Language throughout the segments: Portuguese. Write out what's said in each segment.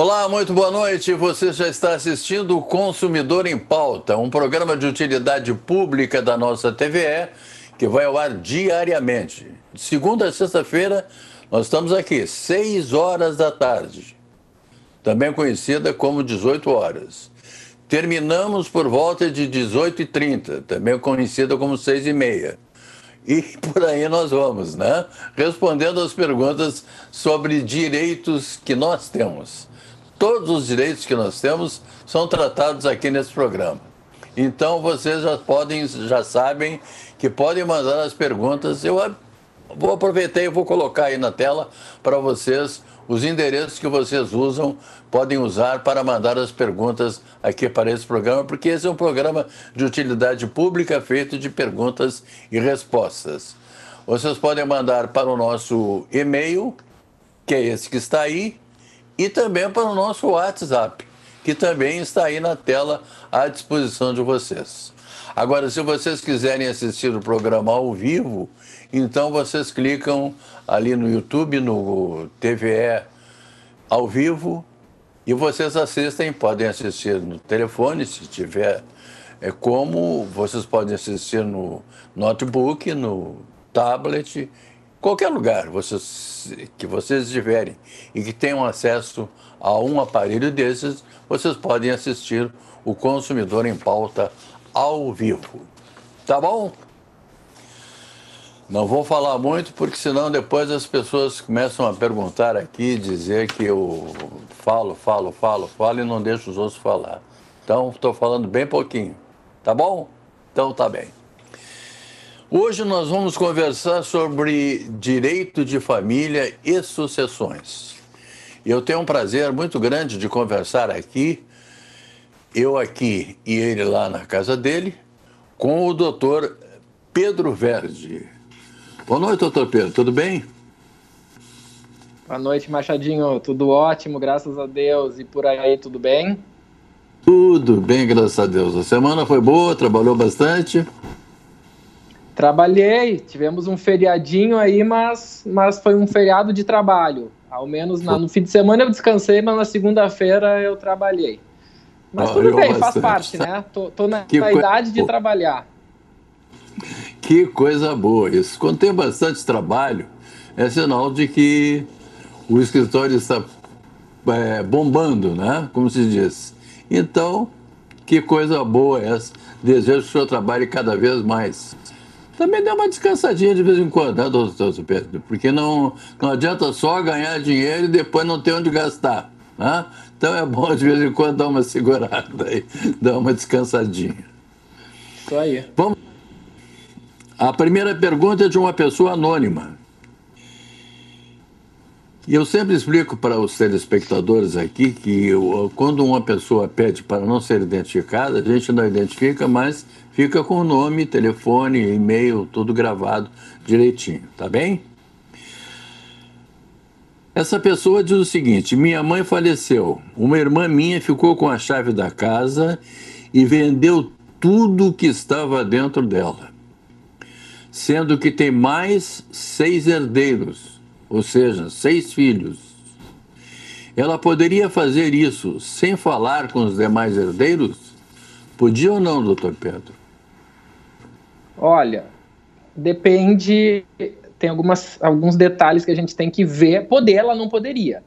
Olá, muito boa noite. Você já está assistindo o Consumidor em Pauta, um programa de utilidade pública da nossa TVE que vai ao ar diariamente. De segunda a sexta-feira, nós estamos aqui, 6 horas da tarde, também conhecida como 18 horas. Terminamos por volta de 18h30, também conhecida como 6h30. E por aí nós vamos, né? Respondendo as perguntas sobre direitos que nós temos. Todos os direitos que nós temos são tratados aqui nesse programa. Então vocês já podem, já sabem que podem mandar as perguntas. Eu vou aproveitar e vou colocar aí na tela para vocês os endereços que vocês usam, podem usar para mandar as perguntas aqui para esse programa, porque esse é um programa de utilidade pública feito de perguntas e respostas. Vocês podem mandar para o nosso e-mail, que é esse que está aí, e também para o nosso WhatsApp, que também está aí na tela à disposição de vocês. Agora, se vocês quiserem assistir o programa ao vivo, então vocês clicam ali no YouTube, no TVE ao vivo, e vocês assistem, podem assistir no telefone, se tiver é como, vocês podem assistir no notebook, no tablet qualquer lugar vocês, que vocês estiverem e que tenham acesso a um aparelho desses, vocês podem assistir o Consumidor em Pauta ao vivo. Tá bom? Não vou falar muito, porque senão depois as pessoas começam a perguntar aqui, dizer que eu falo, falo, falo, falo e não deixo os outros falar. Então, estou falando bem pouquinho. Tá bom? Então, tá bem. Hoje nós vamos conversar sobre direito de família e sucessões. Eu tenho um prazer muito grande de conversar aqui, eu aqui e ele lá na casa dele, com o doutor Pedro Verde. Boa noite, doutor Pedro, tudo bem? Boa noite, Machadinho. Tudo ótimo, graças a Deus. E por aí, tudo bem? Tudo bem, graças a Deus. A semana foi boa, trabalhou bastante. Trabalhei, tivemos um feriadinho aí, mas, mas foi um feriado de trabalho. Ao menos na, no fim de semana eu descansei, mas na segunda-feira eu trabalhei. Mas tudo bem, faz parte, né? Tô, tô na, na idade de trabalhar. Que coisa boa isso. Quando tem bastante trabalho, é sinal de que o escritório está é, bombando, né? Como se diz. Então, que coisa boa essa. Desejo que o senhor trabalhe cada vez mais também dá uma descansadinha de vez em quando, né, doutor Pedro? Porque não, não adianta só ganhar dinheiro e depois não ter onde gastar. Né? Então é bom de vez em quando dar uma segurada aí, dar uma descansadinha. Isso aí. Vamos. A primeira pergunta é de uma pessoa anônima. E eu sempre explico para os telespectadores aqui que eu, quando uma pessoa pede para não ser identificada, a gente não identifica, mas fica com o nome, telefone, e-mail, tudo gravado direitinho, tá bem? Essa pessoa diz o seguinte: minha mãe faleceu, uma irmã minha ficou com a chave da casa e vendeu tudo que estava dentro dela, sendo que tem mais seis herdeiros ou seja, seis filhos. Ela poderia fazer isso sem falar com os demais herdeiros? Podia ou não, doutor Pedro? Olha, depende, tem algumas, alguns detalhes que a gente tem que ver. Poder, ela não poderia.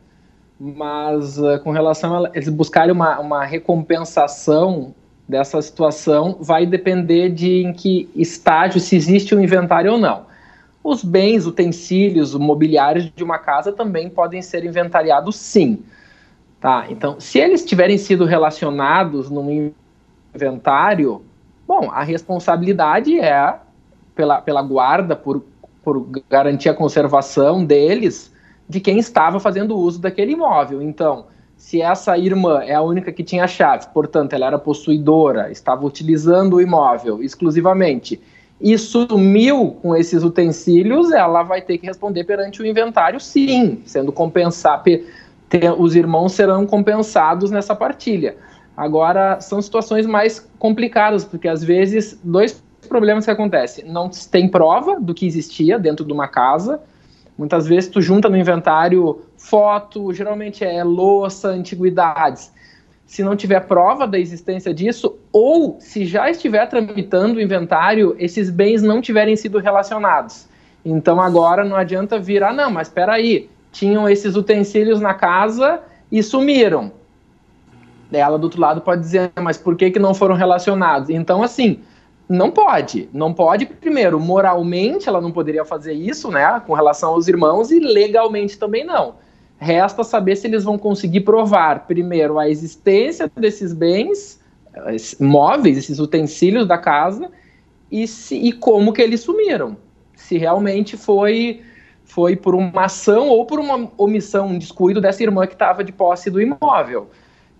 Mas uh, com relação a eles buscarem uma, uma recompensação dessa situação, vai depender de em que estágio, se existe um inventário ou não. Os bens, utensílios, mobiliários de uma casa também podem ser inventariados sim. Tá? Então, se eles tiverem sido relacionados num inventário, bom, a responsabilidade é pela, pela guarda, por, por garantir a conservação deles, de quem estava fazendo uso daquele imóvel. Então, se essa irmã é a única que tinha chave, portanto, ela era possuidora, estava utilizando o imóvel exclusivamente e sumiu com esses utensílios, ela vai ter que responder perante o inventário, sim, sendo compensar, os irmãos serão compensados nessa partilha. Agora, são situações mais complicadas, porque às vezes, dois problemas que acontecem. Não tem prova do que existia dentro de uma casa, Muitas vezes tu junta no inventário foto, geralmente é louça, antiguidades. Se não tiver prova da existência disso, ou se já estiver tramitando o inventário, esses bens não tiverem sido relacionados. Então agora não adianta vir, ah, não, mas espera aí, tinham esses utensílios na casa e sumiram. Ela do outro lado pode dizer, mas por que, que não foram relacionados? Então, assim, não pode. Não pode, primeiro, moralmente ela não poderia fazer isso, né, com relação aos irmãos, e legalmente também não. Resta saber se eles vão conseguir provar, primeiro, a existência desses bens móveis, esses utensílios da casa, e, se, e como que eles sumiram. Se realmente foi foi por uma ação ou por uma omissão, um descuido dessa irmã que estava de posse do imóvel.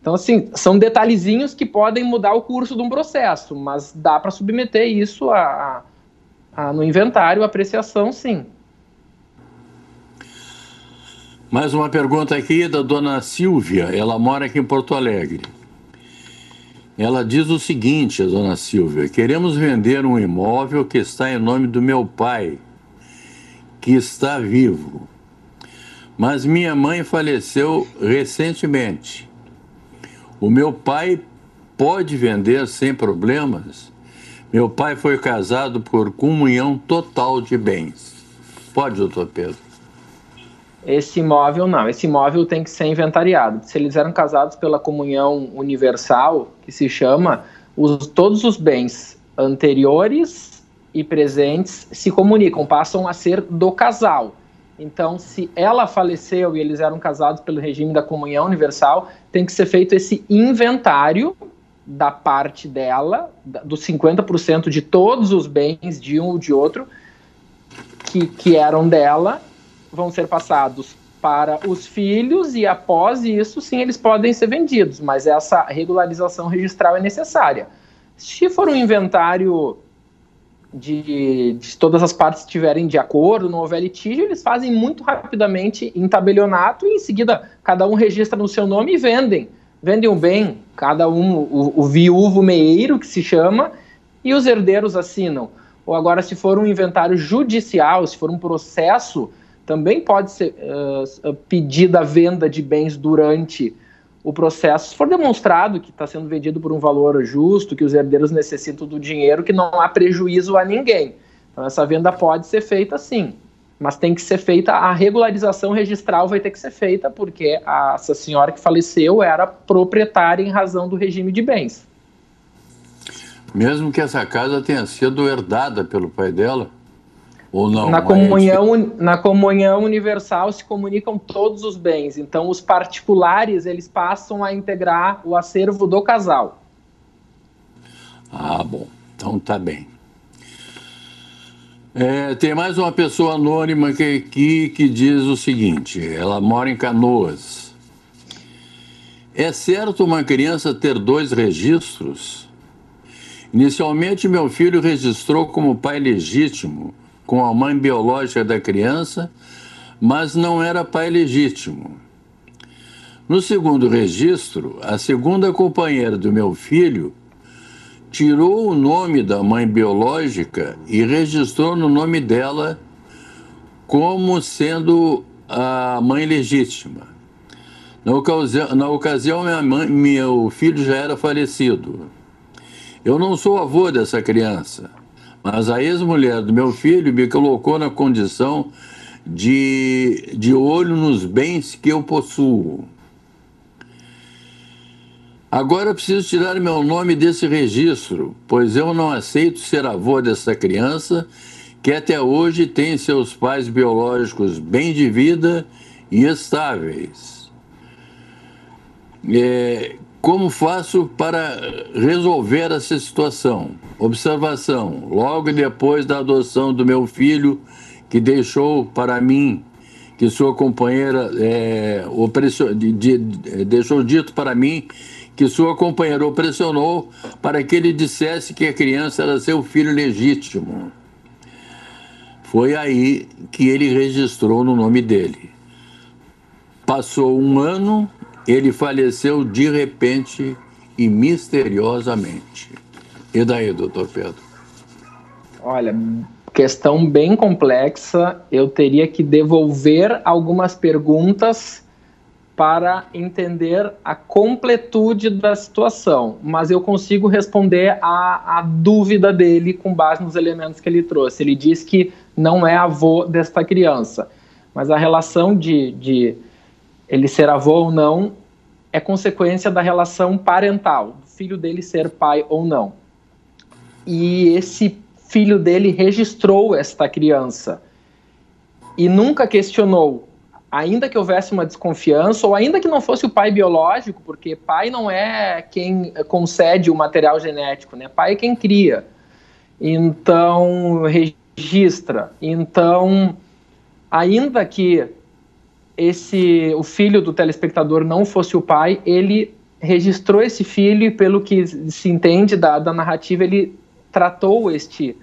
Então, assim, são detalhezinhos que podem mudar o curso de um processo, mas dá para submeter isso a, a, no inventário, apreciação, sim. Mais uma pergunta aqui da dona Silvia, ela mora aqui em Porto Alegre. Ela diz o seguinte, a dona Silvia: queremos vender um imóvel que está em nome do meu pai, que está vivo. Mas minha mãe faleceu recentemente. O meu pai pode vender sem problemas? Meu pai foi casado por comunhão total de bens. Pode, doutor Pedro? Esse imóvel não, esse imóvel tem que ser inventariado. Se eles eram casados pela comunhão universal, que se chama, os, todos os bens anteriores e presentes se comunicam, passam a ser do casal. Então, se ela faleceu e eles eram casados pelo regime da comunhão universal, tem que ser feito esse inventário da parte dela, dos 50% de todos os bens de um ou de outro que, que eram dela, vão ser passados para os filhos e após isso, sim, eles podem ser vendidos, mas essa regularização registral é necessária. Se for um inventário de, de, todas as partes estiverem de acordo, não houver litígio, eles fazem muito rapidamente em tabelionato e em seguida cada um registra no seu nome e vendem. Vendem o bem, cada um, o, o viúvo meeiro, que se chama, e os herdeiros assinam. Ou agora, se for um inventário judicial, se for um processo, também pode ser uh, pedida a venda de bens durante o processo, se for demonstrado que está sendo vendido por um valor justo, que os herdeiros necessitam do dinheiro, que não há prejuízo a ninguém. Então, essa venda pode ser feita sim, mas tem que ser feita, a regularização registral vai ter que ser feita, porque a, essa senhora que faleceu era proprietária em razão do regime de bens. Mesmo que essa casa tenha sido herdada pelo pai dela? Ou não? Na comunhão, na comunhão universal se comunicam todos os bens. Então, os particulares eles passam a integrar o acervo do casal. Ah, bom. Então tá bem. É, tem mais uma pessoa anônima aqui que, que diz o seguinte: ela mora em Canoas. É certo uma criança ter dois registros? Inicialmente, meu filho registrou como pai legítimo com a mãe biológica da criança, mas não era pai legítimo. No segundo registro, a segunda companheira do meu filho tirou o nome da mãe biológica e registrou no nome dela como sendo a mãe legítima. Na ocasião, na ocasião mãe, meu filho já era falecido. Eu não sou avô dessa criança, mas a ex-mulher do meu filho me colocou na condição de, de olho nos bens que eu possuo. Agora preciso tirar meu nome desse registro, pois eu não aceito ser avô dessa criança que até hoje tem seus pais biológicos bem de vida e estáveis. É, como faço para resolver essa situação? Observação: logo depois da adoção do meu filho, que deixou para mim que sua companheira é, de, de, deixou dito para mim que sua companheira o pressionou para que ele dissesse que a criança era seu filho legítimo. Foi aí que ele registrou no nome dele. Passou um ano ele faleceu de repente e misteriosamente. E daí, doutor Pedro? Olha, questão bem complexa. Eu teria que devolver algumas perguntas para entender a completude da situação, mas eu consigo responder a, a dúvida dele com base nos elementos que ele trouxe. Ele diz que não é avô desta criança, mas a relação de, de ele ser avô ou não é consequência da relação parental, do filho dele ser pai ou não. E esse filho dele registrou esta criança e nunca questionou, ainda que houvesse uma desconfiança, ou ainda que não fosse o pai biológico, porque pai não é quem concede o material genético, né? Pai é quem cria. Então, registra. Então, ainda que esse o filho do telespectador não fosse o pai, ele registrou esse filho e pelo que se entende da, da narrativa, ele tratou este,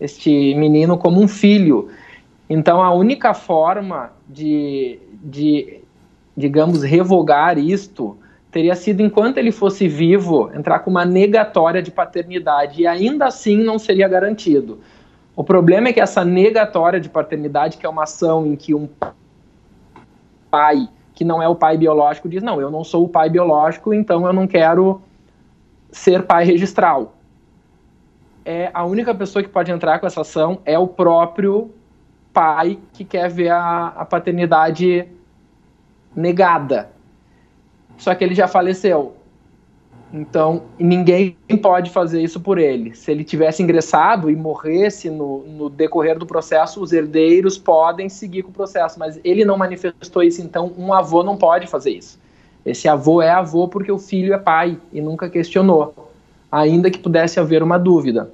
este menino como um filho. Então, a única forma de, de, digamos, revogar isto teria sido, enquanto ele fosse vivo, entrar com uma negatória de paternidade, e ainda assim não seria garantido. O problema é que essa negatória de paternidade, que é uma ação em que um pai, que não é o pai biológico, diz: Não, eu não sou o pai biológico, então eu não quero ser pai registral é a única pessoa que pode entrar com essa ação é o próprio pai que quer ver a, a paternidade negada. Só que ele já faleceu. Então, ninguém pode fazer isso por ele. Se ele tivesse ingressado e morresse no, no, decorrer do processo, os herdeiros podem seguir com o processo, mas ele não manifestou isso, então um avô não pode fazer isso. Esse avô é avô porque o filho é pai e nunca questionou ainda que pudesse haver uma dúvida.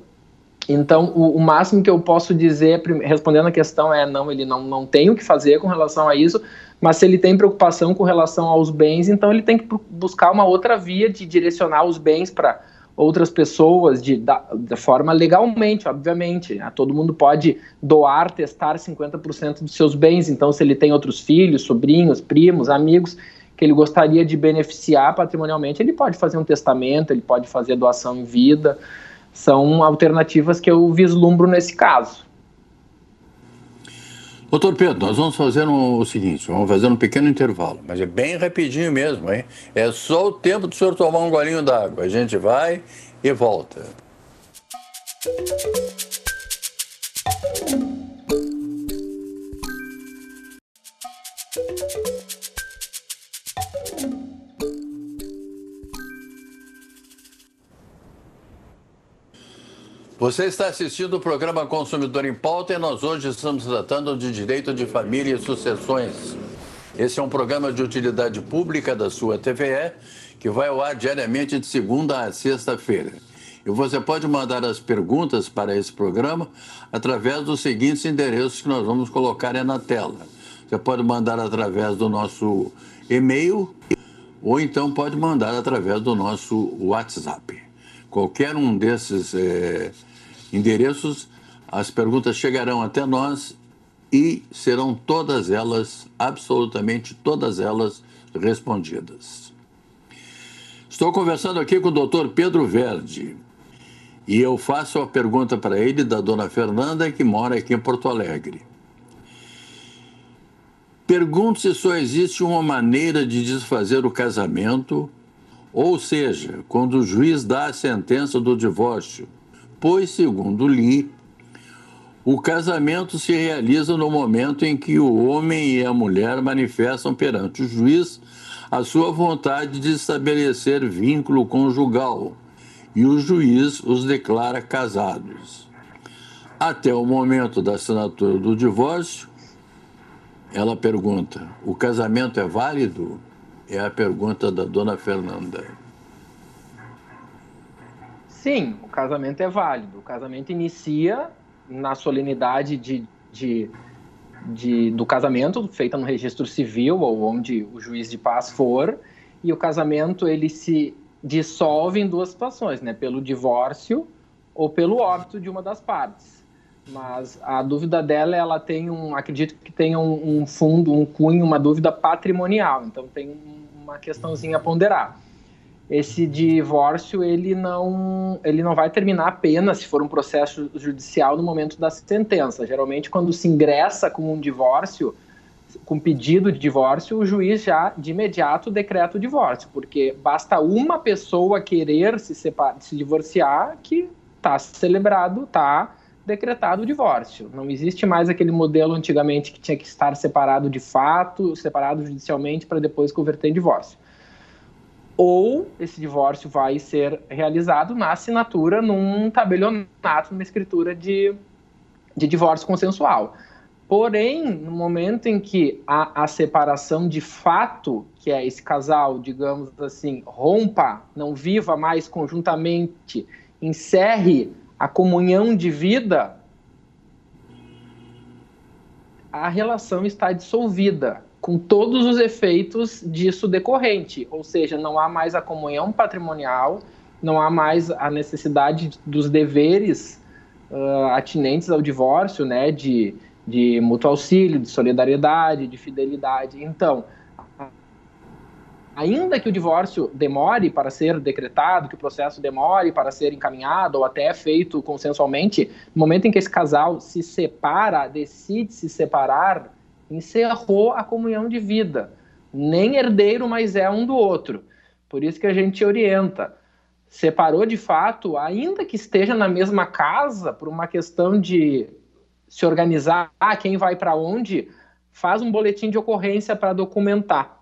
Então, o, o, máximo que eu posso dizer, respondendo a questão, é não, ele não, não tem o que fazer com relação a isso, mas se ele tem preocupação com relação aos bens, então ele tem que buscar uma outra via de direcionar os bens para outras pessoas, de, da, forma legalmente, obviamente. Ah, todo mundo pode doar, testar 50% dos seus bens, então se ele tem outros filhos, sobrinhos, primos, amigos, que ele gostaria de beneficiar patrimonialmente, ele pode fazer um testamento, ele pode fazer doação em vida. São alternativas que eu vislumbro nesse caso. Doutor Pedro, nós vamos fazer o seguinte, vamos fazer um pequeno intervalo, mas é bem rapidinho mesmo, hein? É só o tempo do senhor tomar um golinho d'água. A gente vai e volta. Você está assistindo o programa Consumidor em Pauta e nós hoje estamos tratando de direito de família e sucessões. Esse é um programa de utilidade pública da sua TVE que vai ao ar diariamente de segunda a sexta-feira. E você pode mandar as perguntas para esse programa através dos seguintes endereços que nós vamos colocar na tela. Você pode mandar através do nosso e-mail ou então pode mandar através do nosso WhatsApp. Qualquer um desses é, endereços, as perguntas chegarão até nós e serão todas elas, absolutamente todas elas, respondidas. Estou conversando aqui com o doutor Pedro Verde e eu faço a pergunta para ele da dona Fernanda, que mora aqui em Porto Alegre. Pergunto se só existe uma maneira de desfazer o casamento, ou seja, quando o juiz dá a sentença do divórcio pois, segundo li, o casamento se realiza no momento em que o homem e a mulher manifestam perante o juiz a sua vontade de estabelecer vínculo conjugal e o juiz os declara casados. Até o momento da assinatura do divórcio, ela pergunta: o casamento é válido? É a pergunta da dona Fernanda. Sim, o casamento é válido. O casamento inicia na solenidade de, de, de, do casamento, feita no registro civil ou onde o juiz de paz for, e o casamento ele se dissolve em duas situações, né? Pelo divórcio ou pelo óbito de uma das partes. Mas a dúvida dela, ela tem um, acredito que tenha um, um fundo, um cunho, uma dúvida patrimonial. Então tem uma questãozinha a ponderar. Esse divórcio ele não, ele não vai terminar apenas se for um processo judicial no momento da sentença. Geralmente, quando se ingressa com um divórcio, com pedido de divórcio, o juiz já de imediato decreta o divórcio, porque basta uma pessoa querer se, separar, se divorciar que está celebrado, está decretado o divórcio. Não existe mais aquele modelo antigamente que tinha que estar separado de fato, separado judicialmente para depois converter em divórcio ou esse divórcio vai ser realizado na assinatura num tabelionato, numa escritura de, de divórcio consensual. Porém, no momento em que a, a separação de fato, que é esse casal, digamos assim, rompa, não viva mais conjuntamente, encerre a comunhão de vida, a relação está dissolvida com todos os efeitos disso decorrente, ou seja, não há mais a comunhão patrimonial, não há mais a necessidade dos deveres uh, atinentes ao divórcio, né, de, de mútuo auxílio, de solidariedade, de fidelidade. Então, ainda que o divórcio demore para ser decretado, que o processo demore para ser encaminhado ou até feito consensualmente, no momento em que esse casal se separa, decide se separar, encerrou a comunhão de vida. Nem herdeiro, mas é um do outro. Por isso que a gente orienta. Separou de fato, ainda que esteja na mesma casa, por uma questão de se organizar, ah, quem vai para onde, faz um boletim de ocorrência para documentar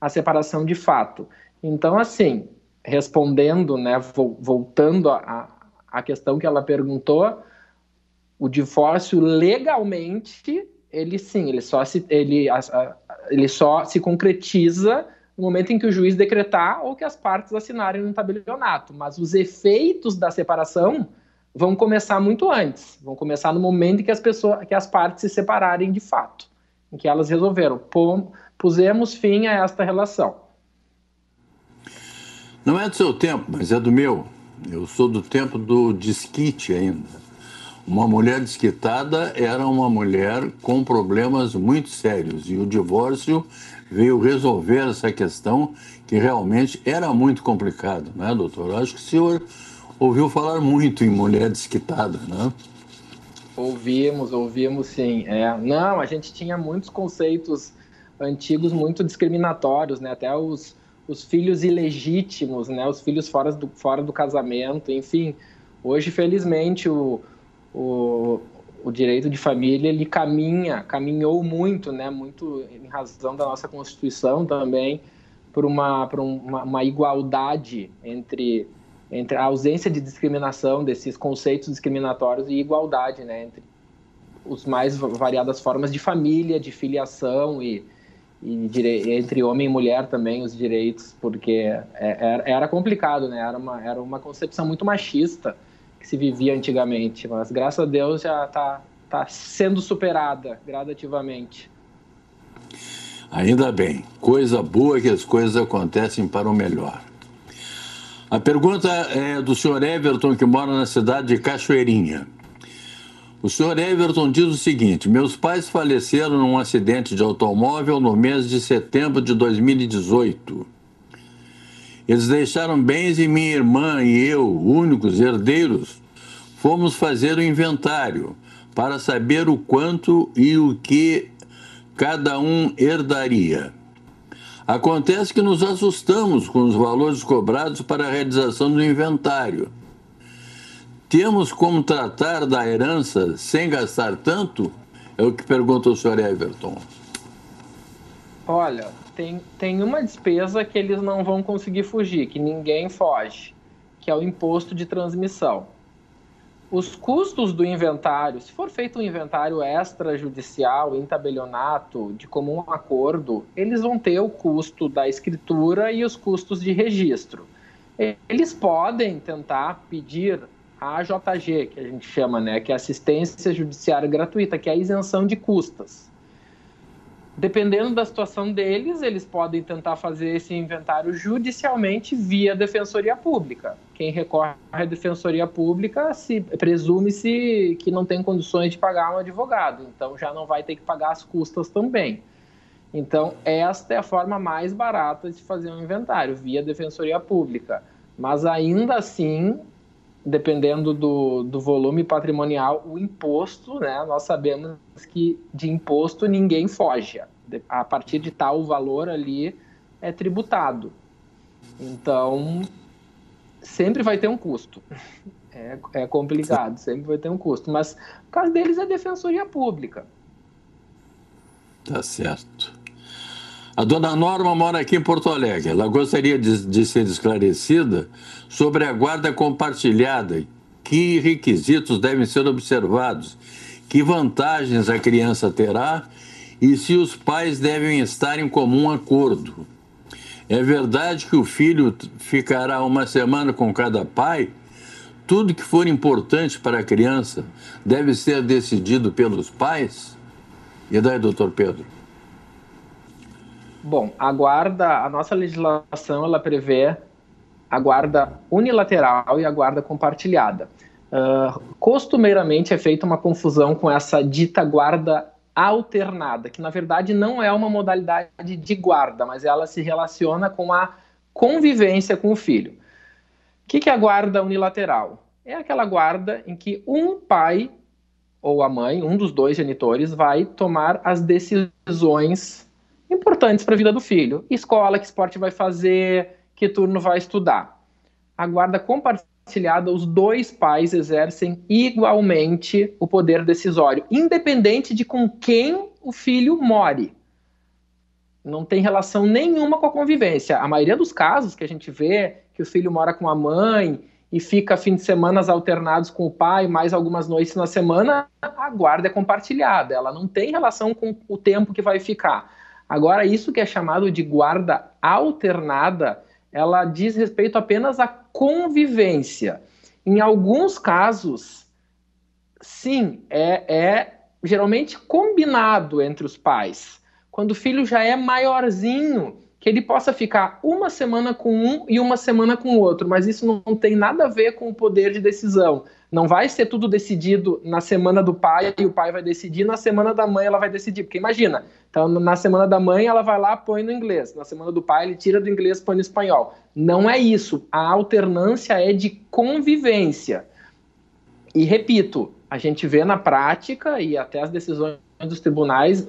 a separação de fato. Então, assim, respondendo, né, voltando à questão que ela perguntou, o divórcio legalmente ele sim, ele só se, ele, a, a, ele só se concretiza no momento em que o juiz decretar ou que as partes assinarem um tabelionato. Mas os efeitos da separação vão começar muito antes. Vão começar no momento em que as pessoas, que as partes se separarem de fato, em que elas resolveram, pô, pusemos fim a esta relação. Não é do seu tempo, mas é do meu. Eu sou do tempo do disquite ainda. Uma mulher desquitada era uma mulher com problemas muito sérios e o divórcio veio resolver essa questão que realmente era muito complicado, né, doutor? Acho que o senhor ouviu falar muito em mulher desquitada, né? Ouvimos, ouvimos sim. É, não, a gente tinha muitos conceitos antigos muito discriminatórios, né? Até os, os filhos ilegítimos, né? Os filhos fora do, fora do casamento, enfim. Hoje, felizmente, o, o, o direito de família ele caminha, caminhou muito, né, muito em razão da nossa Constituição também, por uma, por uma, uma igualdade entre, entre a ausência de discriminação desses conceitos discriminatórios e igualdade, né, entre os mais variadas formas de família, de filiação e, e dire... entre homem e mulher também os direitos, porque é, era, era complicado, né, era uma, era uma concepção muito machista que se vivia antigamente, mas graças a Deus já está tá sendo superada gradativamente. Ainda bem, coisa boa que as coisas acontecem para o melhor. A pergunta é do senhor Everton, que mora na cidade de Cachoeirinha. O senhor Everton diz o seguinte: Meus pais faleceram num acidente de automóvel no mês de setembro de 2018. Eles deixaram bens e minha irmã e eu, únicos herdeiros, fomos fazer o inventário para saber o quanto e o que cada um herdaria. Acontece que nos assustamos com os valores cobrados para a realização do inventário. Temos como tratar da herança sem gastar tanto? É o que pergunta o senhor Everton. Olha, tem, tem uma despesa que eles não vão conseguir fugir, que ninguém foge, que é o imposto de transmissão. Os custos do inventário, se for feito um inventário extrajudicial, em tabelionato, de comum acordo, eles vão ter o custo da escritura e os custos de registro. Eles podem tentar pedir a AJG, que a gente chama, né, que é assistência judiciária gratuita, que é a isenção de custas. Dependendo da situação deles, eles podem tentar fazer esse inventário judicialmente via defensoria pública. Quem recorre à defensoria pública se presume-se que não tem condições de pagar um advogado, então já não vai ter que pagar as custas também. Então, esta é a forma mais barata de fazer um inventário, via Defensoria Pública. Mas ainda assim, dependendo do, do volume patrimonial, o imposto, né, nós sabemos que de imposto ninguém foge. A partir de tal valor ali é tributado. Então, sempre vai ter um custo. É, é complicado, sempre vai ter um custo. Mas o caso deles é defensoria pública. Tá certo. A dona Norma mora aqui em Porto Alegre. Ela gostaria de, de ser esclarecida sobre a guarda compartilhada. Que requisitos devem ser observados? Que vantagens a criança terá? E se os pais devem estar em comum acordo? É verdade que o filho ficará uma semana com cada pai? Tudo que for importante para a criança deve ser decidido pelos pais? E daí, doutor Pedro? Bom, a guarda, a nossa legislação, ela prevê a guarda unilateral e a guarda compartilhada. Uh, costumeiramente é feita uma confusão com essa dita guarda alternada, que na verdade não é uma modalidade de guarda, mas ela se relaciona com a convivência com o filho. O que, que é a guarda unilateral? É aquela guarda em que um pai ou a mãe, um dos dois genitores, vai tomar as decisões importantes para a vida do filho. Escola, que esporte vai fazer, que turno vai estudar. A guarda compartilhada, os dois pais exercem igualmente o poder decisório, independente de com quem o filho more. Não tem relação nenhuma com a convivência. A maioria dos casos que a gente vê que o filho mora com a mãe e fica fim de semana alternados com o pai, mais algumas noites na semana, a guarda é compartilhada. Ela não tem relação com o tempo que vai ficar. Agora, isso que é chamado de guarda alternada, ela diz respeito apenas à convivência. Em alguns casos, sim, é, é geralmente combinado entre os pais. Quando o filho já é maiorzinho, que ele possa ficar uma semana com um e uma semana com o outro, mas isso não tem nada a ver com o poder de decisão. Não vai ser tudo decidido na semana do pai e o pai vai decidir, na semana da mãe ela vai decidir. Porque imagina, então na semana da mãe ela vai lá, põe no inglês, na semana do pai ele tira do inglês, põe no espanhol. Não é isso. A alternância é de convivência. E repito, a gente vê na prática e até as decisões dos tribunais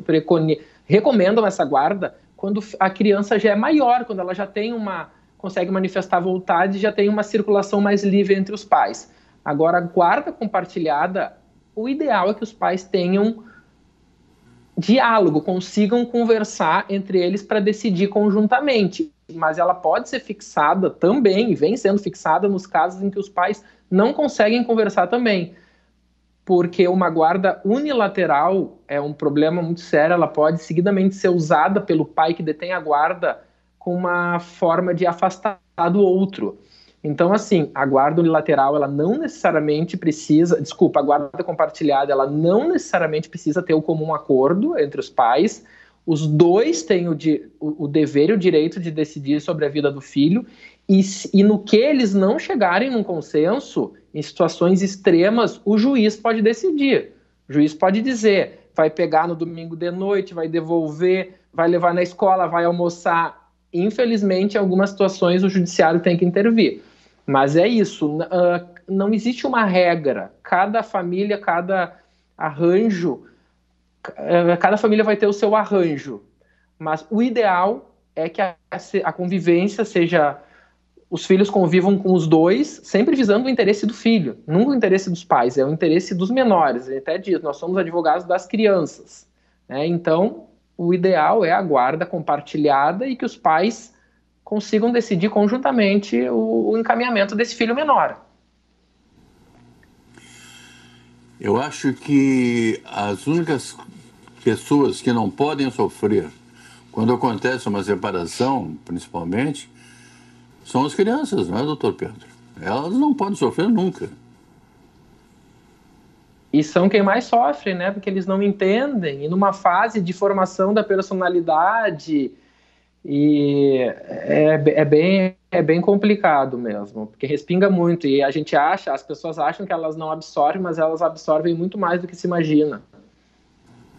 recomendam essa guarda quando a criança já é maior, quando ela já tem uma consegue manifestar vontade, já tem uma circulação mais livre entre os pais. Agora, guarda compartilhada, o ideal é que os pais tenham diálogo, consigam conversar entre eles para decidir conjuntamente. Mas ela pode ser fixada também, e vem sendo fixada nos casos em que os pais não conseguem conversar também. Porque uma guarda unilateral é um problema muito sério, ela pode seguidamente ser usada pelo pai que detém a guarda com uma forma de afastar do outro. Então, assim, a guarda unilateral, ela não necessariamente precisa, desculpa, a guarda compartilhada, ela não necessariamente precisa ter o comum acordo entre os pais. Os dois têm o, de, o, o dever e o direito de decidir sobre a vida do filho, e, e no que eles não chegarem num consenso, em situações extremas, o juiz pode decidir. O juiz pode dizer, vai pegar no domingo de noite, vai devolver, vai levar na escola, vai almoçar. Infelizmente, em algumas situações, o judiciário tem que intervir. Mas é isso, uh, não existe uma regra. Cada família, cada arranjo, uh, cada família vai ter o seu arranjo. Mas o ideal é que a, a convivência seja os filhos convivam com os dois, sempre visando o interesse do filho, nunca o interesse dos pais, é o interesse dos menores. Ele até diz: nós somos advogados das crianças. Né? Então, o ideal é a guarda compartilhada e que os pais consigam decidir conjuntamente o, o encaminhamento desse filho menor. Eu acho que as únicas pessoas que não podem sofrer quando acontece uma separação, principalmente, são as crianças, não é, doutor Pedro? Elas não podem sofrer nunca. E são quem mais sofre, né? Porque eles não entendem. E numa fase de formação da personalidade, e é, é, bem, é bem complicado mesmo, porque respinga muito. E a gente acha, as pessoas acham que elas não absorvem, mas elas absorvem muito mais do que se imagina.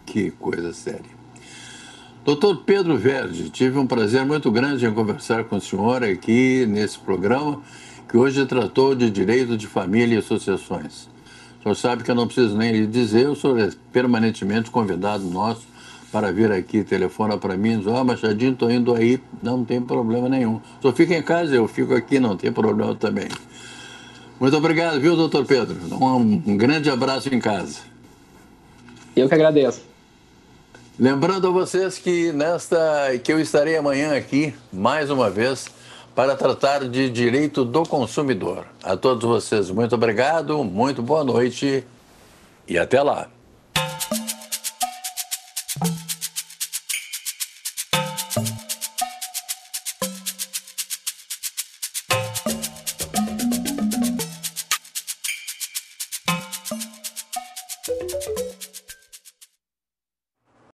Que coisa séria. Doutor Pedro Verde, tive um prazer muito grande em conversar com o senhor aqui nesse programa, que hoje tratou de direito de família e associações. O senhor sabe que eu não preciso nem lhe dizer, senhor é permanentemente convidado nosso para vir aqui, telefona para mim, diz, ó, oh, Machadinho, estou indo aí, não tem problema nenhum. Senhor fica em casa, eu fico aqui, não tem problema também. Muito obrigado, viu, doutor Pedro? Um, um grande abraço em casa. Eu que agradeço. Lembrando a vocês que nesta que eu estarei amanhã aqui mais uma vez para tratar de direito do consumidor. A todos vocês muito obrigado, muito boa noite e até lá.